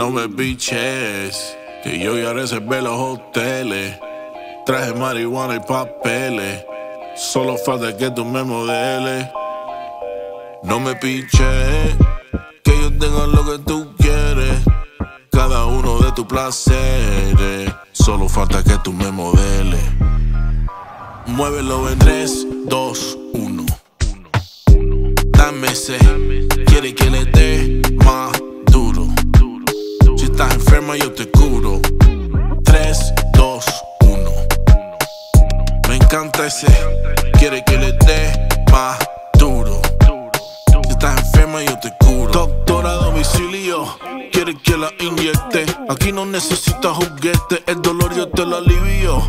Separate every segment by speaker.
Speaker 1: No me piches, que yo ya reservé los hoteles. Traje marihuana y papeles. Solo falta que tú me modeles. No me piches, que yo tenga lo que tú quieres. Cada uno de tus placeres. Solo falta que tú me modeles. Muévelo en 3, 2, 1. Dame ese, quiere que le más estás enferma, yo te curo. 3, 2, 1. Me encanta ese, quiere que le dé más duro. Si estás enferma, yo te curo. Doctora a domicilio, quiere que la inyecte. Aquí no necesitas juguete, el dolor yo te lo alivio.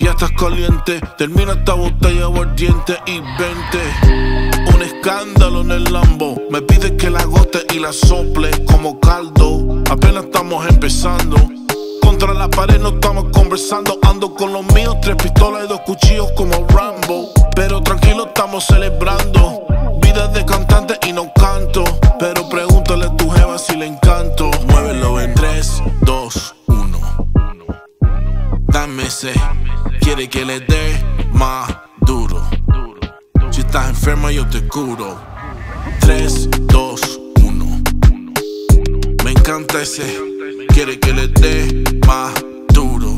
Speaker 1: Ya estás caliente, termina esta botella aguardiente y vente. Un escándalo en el Lambo, me pide que la agote y la sople como caldo. Apenas estamos empezando. Contra la pared no estamos conversando, ando con los míos, tres pistolas y dos cuchillos como Rambo. Pero tranquilo estamos celebrando. Vida de cantante y no canto. Pero pregúntale a tu jeva si le encanto. Muévelo en 3, 2, 1. Dame ese, quiere que le dé más duro. Si estás enferma, yo te curo. 3, 2, 1. Quiere que le dé más duro.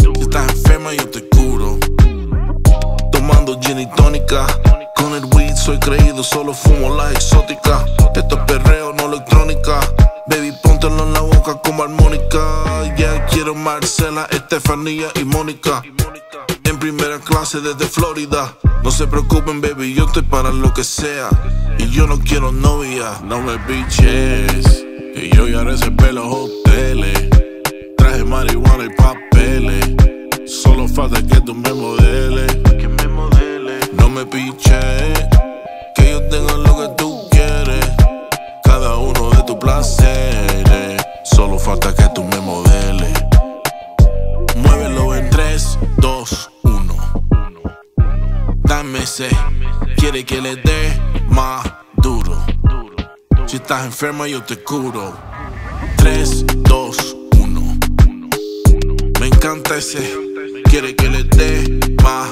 Speaker 1: Si estás enferma, yo te curo. Tomando gin y tónica. Con el weed soy creído, solo fumo la exótica. Esto es perreo, no electrónica. Baby, póntelo en la boca como armónica. Ya quiero Marcela, Estefanía y Mónica. En primera clase desde Florida. No se preocupen, baby, yo estoy para lo que sea. Y yo no quiero novia. No me piches, que yo ya reservé los hoteles. Traje marihuana y papeles. Solo falta que tú me modeles. Que me modeles. No me piches, que yo tenga lo que tú quieres. Cada uno de tus placeres. Solo falta que tú me modeles. Muévelo en 3, 2, 1. Dame ese, quiere que le dé. Si estás enferma, yo te curo. 3, 2, 1. Me encanta ese, quiere que le dé más